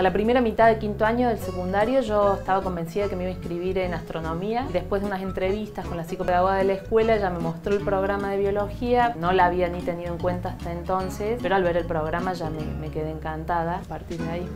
Hasta la primera mitad de quinto año del secundario yo estaba convencida de que me iba a inscribir en astronomía. Después de unas entrevistas con la psicopedagoga de la escuela, ella me mostró el programa de biología. No la había ni tenido en cuenta hasta entonces, pero al ver el programa ya me, me quedé encantada a partir de ahí.